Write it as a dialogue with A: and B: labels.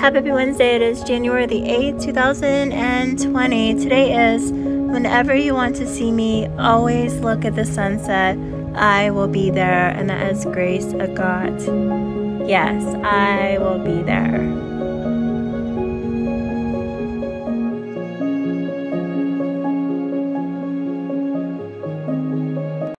A: Happy Wednesday. It is January the 8th, 2020. Today is whenever you want to see me, always look at the sunset. I will be there, and that is Grace Ogot. Yes, I will be there.